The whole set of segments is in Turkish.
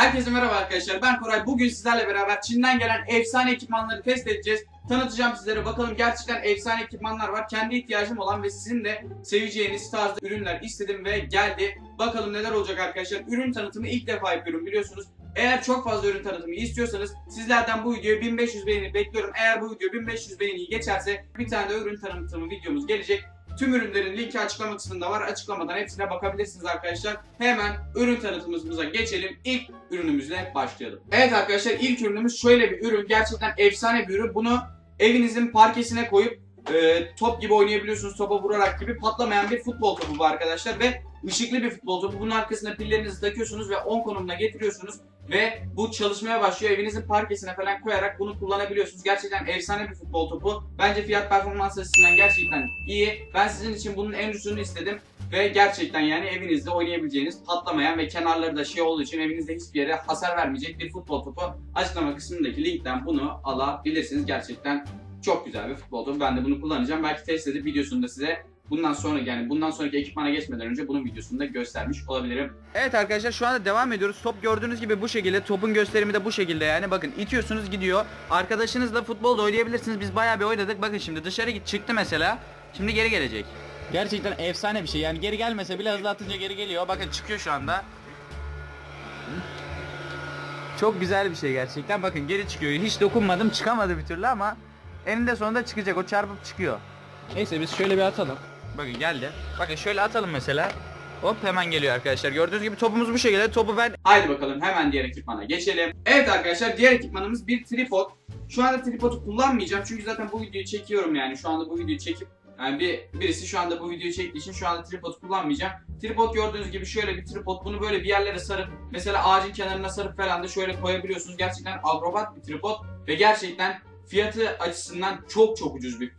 Herkese merhaba arkadaşlar. Ben Koray. Bugün sizlerle beraber Çin'den gelen efsane ekipmanları test edeceğiz. Tanıtacağım sizlere. Bakalım gerçekten efsane ekipmanlar var. Kendi ihtiyacım olan ve sizin de seveceğiniz tarzda ürünler istedim ve geldi. Bakalım neler olacak arkadaşlar. Ürün tanıtımı ilk defa yapıyorum biliyorsunuz. Eğer çok fazla ürün tanıtımı istiyorsanız sizlerden bu videoya 1500 beğeni bekliyorum. Eğer bu video 1500 beğeniyi geçerse bir tane de ürün tanıtımı videomuz gelecek. Tüm ürünlerin linki açıklama kısmında var. Açıklamadan hepsine bakabilirsiniz arkadaşlar. Hemen ürün tanıtımımıza geçelim. İlk ürünümüzle başlayalım. Evet arkadaşlar ilk ürünümüz şöyle bir ürün. Gerçekten efsane bir ürün. Bunu evinizin parkesine koyup e, top gibi oynayabiliyorsunuz. Topa vurarak gibi patlamayan bir futbol topu bu arkadaşlar. Ve ışıklı bir futbol topu. Bunun arkasına pillerinizi takıyorsunuz ve 10 konumuna getiriyorsunuz. Ve bu çalışmaya başlıyor. Evinizin parkesine falan koyarak bunu kullanabiliyorsunuz. Gerçekten efsane bir futbol topu. Bence fiyat performans açısından gerçekten iyi. Ben sizin için bunun en ucuzunu istedim. Ve gerçekten yani evinizde oynayabileceğiniz patlamayan ve kenarları da şey olduğu için evinizde hiçbir yere hasar vermeyecek bir futbol topu. Açıklama kısmındaki linkten bunu alabilirsiniz. Gerçekten çok güzel bir futbol topu. Ben de bunu kullanacağım. Belki test edip videosunu da size bundan sonra yani bundan sonraki ekipmana geçmeden önce bunun videosunu da göstermiş olabilirim. Evet arkadaşlar şu anda devam ediyoruz. Top gördüğünüz gibi bu şekilde. Topun gösterimi de bu şekilde yani. Bakın itiyorsunuz gidiyor. Arkadaşınızla futbol da oynayabilirsiniz. Biz bayağı bir oynadık. Bakın şimdi dışarı git çıktı mesela. Şimdi geri gelecek. Gerçekten efsane bir şey. Yani geri gelmese bile hızlı atınca geri geliyor. Bakın çıkıyor şu anda. Çok güzel bir şey gerçekten. Bakın geri çıkıyor. Hiç dokunmadım çıkamadı bir türlü ama eninde sonunda çıkacak. O çarpıp çıkıyor. Neyse biz şöyle bir atalım. Bakın geldi. Bakın şöyle atalım mesela. Hop hemen geliyor arkadaşlar. Gördüğünüz gibi topumuz bu şekilde. Topu ben Haydi bakalım hemen diğer ekipmana geçelim. Evet arkadaşlar diğer ekipmanımız bir tripod. Şu anda tripodu kullanmayacağım çünkü zaten bu videoyu çekiyorum yani şu anda bu videoyu çekip yani bir birisi şu anda bu videoyu çektiği için şu anda tripod kullanmayacağım. Tripod gördüğünüz gibi şöyle bir tripod. Bunu böyle bir yerlere sarıp mesela ağacın kenarına sarıp falan da şöyle koyabiliyorsunuz. Gerçekten akrobat bir tripod ve gerçekten fiyatı açısından çok çok ucuz bir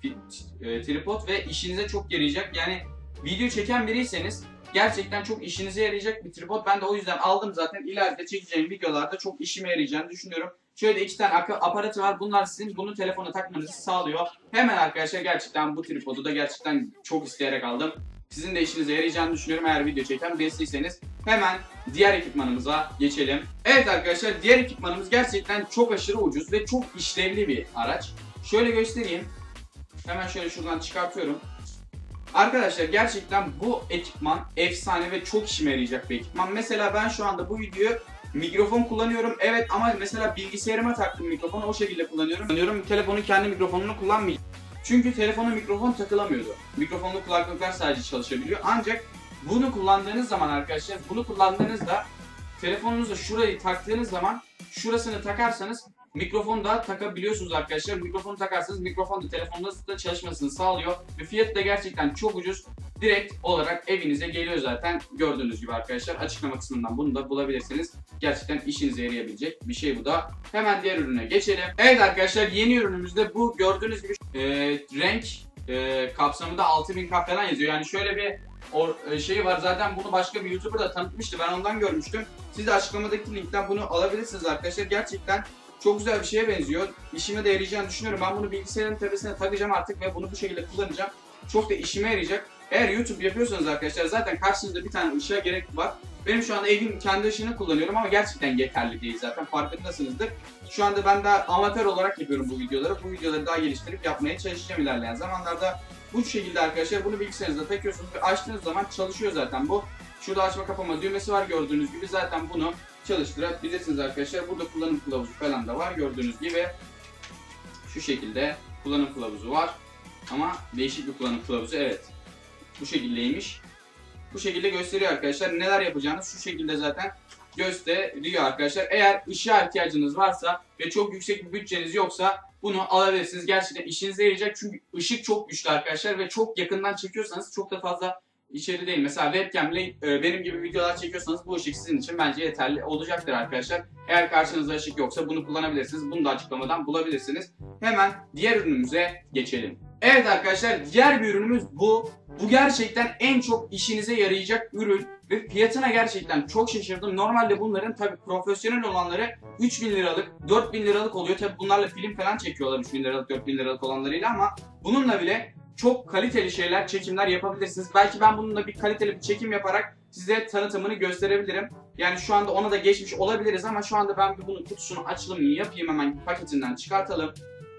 e, tripod ve işinize çok yarayacak. Yani video çeken biriyseniz gerçekten çok işinize yarayacak bir tripod. Ben de o yüzden aldım zaten. İleride çekeceğim videolarda çok işime yarayacağını düşünüyorum. Şöyle iki tane aparatı var. Bunlar sizin bunu telefona takmanızı sağlıyor. Hemen arkadaşlar gerçekten bu tripodu da gerçekten çok isteyerek aldım. Sizin de işinize yarayacağını düşünüyorum eğer video çeken birisiyseniz. Hemen diğer ekipmanımıza geçelim. Evet arkadaşlar diğer ekipmanımız gerçekten çok aşırı ucuz ve çok işlevli bir araç. Şöyle göstereyim. Hemen şöyle şuradan çıkartıyorum. Arkadaşlar gerçekten bu ekipman efsane ve çok işime yarayacak bir ekipman. Mesela ben şu anda bu videoyu mikrofon kullanıyorum. Evet ama mesela bilgisayarıma taktım mikrofonu o şekilde kullanıyorum. Kullanıyorum. Telefonun kendi mikrofonunu kullanmayacağım. Çünkü telefona mikrofon takılamıyordu. Mikrofonlu kulaklıklar sadece çalışabiliyor. Ancak bunu kullandığınız zaman arkadaşlar bunu kullandığınızda telefonunuza şurayı taktığınız zaman şurasını takarsanız mikrofonu da takabiliyorsunuz arkadaşlar. Mikrofonu takarsanız mikrofon da telefonunuzda da çalışmasını sağlıyor. Ve fiyatı da gerçekten çok ucuz. Direkt olarak evinize geliyor zaten. Gördüğünüz gibi arkadaşlar. Açıklama kısmından bunu da bulabilirsiniz. Gerçekten işinize yarayabilecek bir şey bu da. Hemen diğer ürüne geçelim. Evet arkadaşlar yeni ürünümüzde bu gördüğünüz gibi e, renk e, kapsamında 6000K falan yazıyor. Yani şöyle bir o e, şeyi var zaten bunu başka bir YouTuber da tanıtmıştı. Ben ondan görmüştüm. Siz de açıklamadaki linkten bunu alabilirsiniz arkadaşlar. Gerçekten çok güzel bir şeye benziyor. İşime de yarayacağını düşünüyorum. Ben bunu bilgisayarın tepesine takacağım artık ve bunu bu şekilde kullanacağım. Çok da işime yarayacak. Eğer YouTube yapıyorsanız arkadaşlar zaten karşınızda bir tane ışığa gerek var. Benim şu anda evin kendi ışığını kullanıyorum ama gerçekten yeterli değil zaten farkındasınızdır. Şu anda ben daha amatör olarak yapıyorum bu videoları. Bu videoları daha geliştirip yapmaya çalışacağım ilerleyen zamanlarda. Bu şekilde arkadaşlar bunu bilgisayarınızda takıyorsunuz ve açtığınız zaman çalışıyor zaten bu. Şurada açma kapama düğmesi var gördüğünüz gibi zaten bunu çalıştırabilirsiniz arkadaşlar. Burada kullanım kılavuzu falan da var gördüğünüz gibi. Şu şekilde kullanım kılavuzu var. Ama değişik bir kullanım kılavuzu evet. Bu şekildeymiş. Bu şekilde gösteriyor arkadaşlar. Neler yapacağınız şu şekilde zaten gösteriyor arkadaşlar. Eğer ışığa ihtiyacınız varsa ve çok yüksek bir bütçeniz yoksa bunu alabilirsiniz. Gerçekten işinize yarayacak çünkü ışık çok güçlü arkadaşlar ve çok yakından çekiyorsanız çok da fazla içeri değil. Mesela webcam ile e, benim gibi videolar çekiyorsanız bu ışık sizin için bence yeterli olacaktır arkadaşlar. Eğer karşınızda ışık yoksa bunu kullanabilirsiniz. Bunu da açıklamadan bulabilirsiniz. Hemen diğer ürünümüze geçelim. Evet arkadaşlar diğer bir ürünümüz bu. Bu gerçekten en çok işinize yarayacak ürün ve fiyatına gerçekten çok şaşırdım. Normalde bunların tabi profesyonel olanları 3000 liralık, 4000 liralık oluyor. Tabi bunlarla film falan çekiyorlar 3000 liralık, 4000 liralık olanlarıyla ama bununla bile çok kaliteli şeyler, çekimler yapabilirsiniz. Belki ben bununla bir kaliteli bir çekim yaparak size tanıtımını gösterebilirim. Yani şu anda ona da geçmiş olabiliriz ama şu anda ben bunun kutusunu açılımını yapayım hemen paketinden çıkartalım.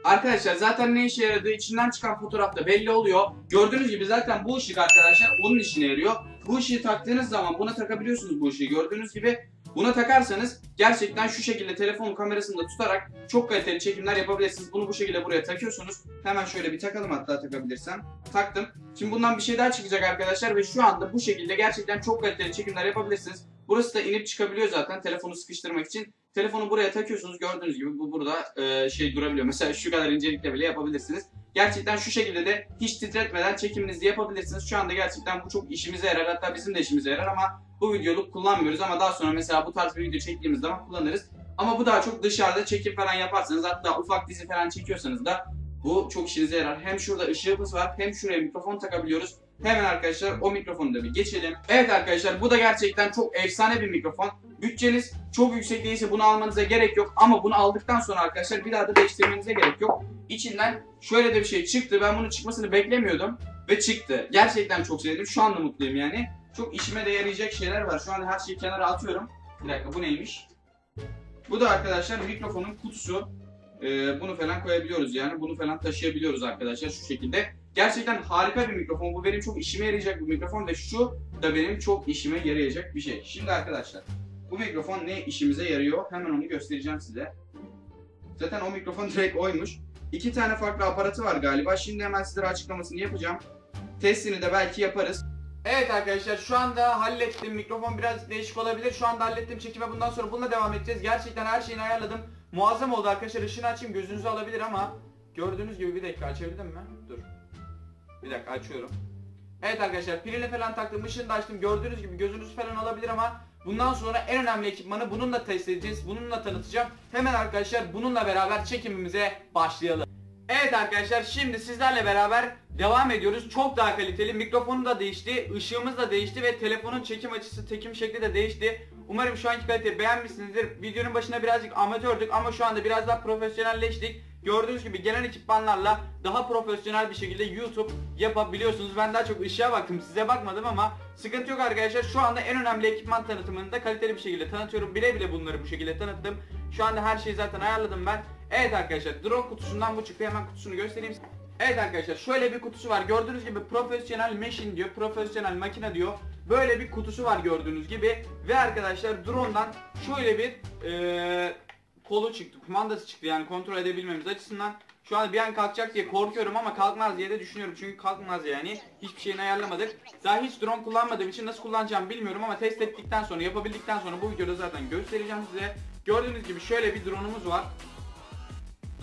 Arkadaşlar zaten ne işe yaradığı içinden çıkan fotoğrafta belli oluyor. Gördüğünüz gibi zaten bu ışık arkadaşlar onun işine yarıyor. Bu ışığı taktığınız zaman buna takabiliyorsunuz bu ışığı. Gördüğünüz gibi buna takarsanız gerçekten şu şekilde telefon kamerasında tutarak çok kaliteli çekimler yapabilirsiniz. Bunu bu şekilde buraya takıyorsunuz. Hemen şöyle bir takalım hatta takabilirsem. Taktım. Şimdi bundan bir şey daha çıkacak arkadaşlar ve şu anda bu şekilde gerçekten çok kaliteli çekimler yapabilirsiniz. Burası da inip çıkabiliyor zaten telefonu sıkıştırmak için. Telefonu buraya takıyorsunuz gördüğünüz gibi bu burada e, şey durabiliyor. Mesela şu kadar incelikte bile yapabilirsiniz. Gerçekten şu şekilde de hiç titretmeden çekiminizi yapabilirsiniz. Şu anda gerçekten bu çok işimize yarar. Hatta bizim de işimize yarar ama bu videoluk kullanmıyoruz. Ama daha sonra mesela bu tarz bir video çektiğimiz zaman kullanırız. Ama bu daha çok dışarıda çekim falan yaparsanız hatta ufak dizi falan çekiyorsanız da bu çok işinize yarar. Hem şurada ışığımız var hem şuraya mikrofon takabiliyoruz. Hemen arkadaşlar o mikrofonu da bir geçelim. Evet arkadaşlar bu da gerçekten çok efsane bir mikrofon. Bütçeniz çok yüksek değilse bunu almanıza gerek yok. Ama bunu aldıktan sonra arkadaşlar bir daha da değiştirmenize gerek yok. İçinden şöyle de bir şey çıktı. Ben bunun çıkmasını beklemiyordum. Ve çıktı. Gerçekten çok sevdim. Şu anda mutluyum yani. Çok işime de yarayacak şeyler var. Şu anda her şeyi kenara atıyorum. Bir dakika bu neymiş? Bu da arkadaşlar mikrofonun kutusu. Ee, bunu falan koyabiliyoruz yani. Bunu falan taşıyabiliyoruz arkadaşlar şu şekilde. Gerçekten harika bir mikrofon. Bu benim çok işime yarayacak bir mikrofon ve şu da benim çok işime yarayacak bir şey. Şimdi arkadaşlar bu mikrofon ne işimize yarıyor? Hemen onu göstereceğim size. Zaten o mikrofon direkt oymuş. İki tane farklı aparatı var galiba. Şimdi hemen sizlere açıklamasını yapacağım. Testini de belki yaparız. Evet arkadaşlar şu anda hallettim. Mikrofon biraz değişik olabilir. Şu anda hallettim çekime. Bundan sonra bununla devam edeceğiz. Gerçekten her şeyini ayarladım. Muazzam oldu arkadaşlar. Işığını açayım gözünüzü alabilir ama gördüğünüz gibi bir dakika açabildim mi? Dur. Bir dakika açıyorum. Evet arkadaşlar pilini falan taktım, ışığını da açtım. Gördüğünüz gibi gözünüzü falan alabilir ama bundan sonra en önemli ekipmanı bununla test edeceğiz. Bununla tanıtacağım. Hemen arkadaşlar bununla beraber çekimimize başlayalım. Evet arkadaşlar şimdi sizlerle beraber devam ediyoruz. Çok daha kaliteli. Mikrofonu da değişti, ışığımız da değişti ve telefonun çekim açısı, çekim şekli de değişti. Umarım şu anki kaliteyi beğenmişsinizdir. Videonun başında birazcık amatördük ama şu anda biraz daha profesyonelleştik. Gördüğünüz gibi gelen ekipmanlarla daha profesyonel bir şekilde YouTube yapabiliyorsunuz. Ben daha çok ışığa baktım size bakmadım ama sıkıntı yok arkadaşlar. Şu anda en önemli ekipman tanıtımını da kaliteli bir şekilde tanıtıyorum. Bile bile bunları bu şekilde tanıttım. Şu anda her şeyi zaten ayarladım ben. Evet arkadaşlar drone kutusundan bu çıktı. Hemen kutusunu göstereyim. Evet arkadaşlar şöyle bir kutusu var. Gördüğünüz gibi profesyonel machine diyor. Profesyonel makine diyor. Böyle bir kutusu var gördüğünüz gibi. Ve arkadaşlar drone'dan şöyle bir ee, kolu çıktı. Kumandası çıktı yani kontrol edebilmemiz açısından. Şu an bir an kalkacak diye korkuyorum ama kalkmaz diye de düşünüyorum. Çünkü kalkmaz yani. Hiçbir şeyini ayarlamadık. Daha hiç drone kullanmadığım için nasıl kullanacağımı bilmiyorum ama test ettikten sonra, yapabildikten sonra bu videoda zaten göstereceğim size. Gördüğünüz gibi şöyle bir drone'umuz var.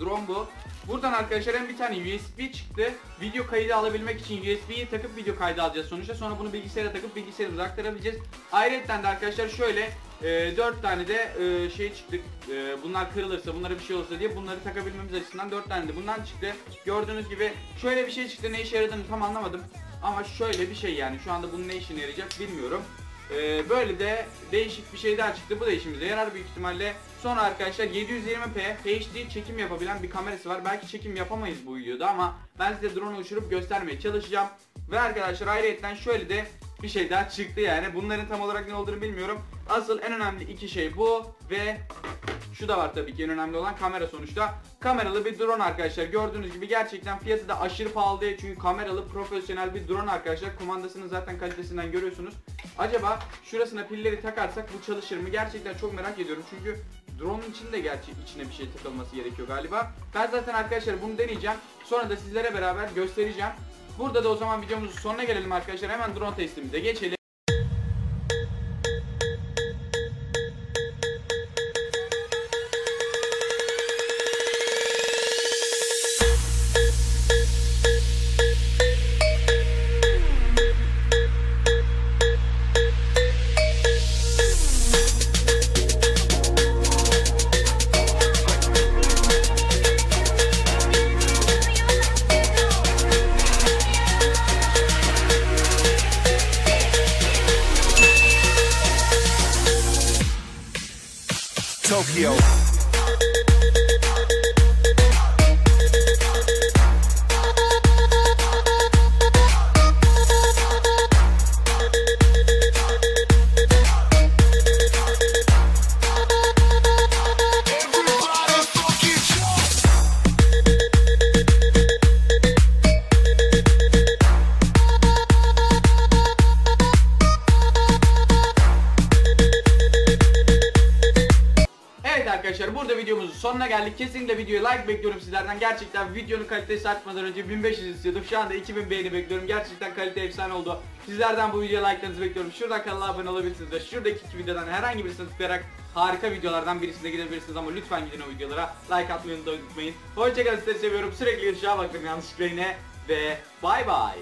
Drone bu. Buradan arkadaşlar hem bir tane USB çıktı. Video kaydı alabilmek için USB'yi takıp video kaydı alacağız sonuçta. Sonra bunu bilgisayara takıp bilgisayarımıza aktarabileceğiz. Ayrıca de arkadaşlar şöyle e, 4 tane de e, şey çıktı. E, bunlar kırılırsa, bunlara bir şey olursa diye bunları takabilmemiz açısından 4 tane de bundan çıktı. Gördüğünüz gibi şöyle bir şey çıktı. Ne işe yaradığını tam anlamadım. Ama şöyle bir şey yani. Şu anda bunun ne işine yarayacak bilmiyorum. Ee, böyle de değişik bir şey daha çıktı. Bu da işimize yarar büyük ihtimalle. Sonra arkadaşlar 720p HD çekim yapabilen bir kamerası var. Belki çekim yapamayız bu videoda ama ben size drone uçurup göstermeye çalışacağım. Ve arkadaşlar ayrıyetten şöyle de bir şey daha çıktı yani. Bunların tam olarak ne olduğunu bilmiyorum. Asıl en önemli iki şey bu ve şu da var tabii ki en önemli olan kamera sonuçta. Kameralı bir drone arkadaşlar. Gördüğünüz gibi gerçekten fiyatı da aşırı pahalı değil. Çünkü kameralı profesyonel bir drone arkadaşlar. Kumandasını zaten kalitesinden görüyorsunuz. Acaba şurasına pilleri takarsak bu çalışır mı? Gerçekten çok merak ediyorum. Çünkü drone'un için de gerçi içine bir şey takılması gerekiyor galiba. Ben zaten arkadaşlar bunu deneyeceğim. Sonra da sizlere beraber göstereceğim. Burada da o zaman videomuzun sonuna gelelim arkadaşlar. Hemen drone testimize geçelim. Tokyo. Kesinlikle videoya like bekliyorum sizlerden. Gerçekten videonun kalitesi artmadan önce 1500 istiyordum. Şu anda 2000 beğeni bekliyorum. Gerçekten kalite efsane oldu. Sizlerden bu videoya like'larınızı bekliyorum. Şuradan kanala abone olabilirsiniz de şuradaki iki videodan herhangi birisini tıklayarak harika videolardan birisine gidebilirsiniz ama lütfen gidin o videolara. Like atmayı unutmayın. Hoşçakalın sizleri seviyorum. Sürekli ışığa baktım yanlışlıkla yine ve bay bay.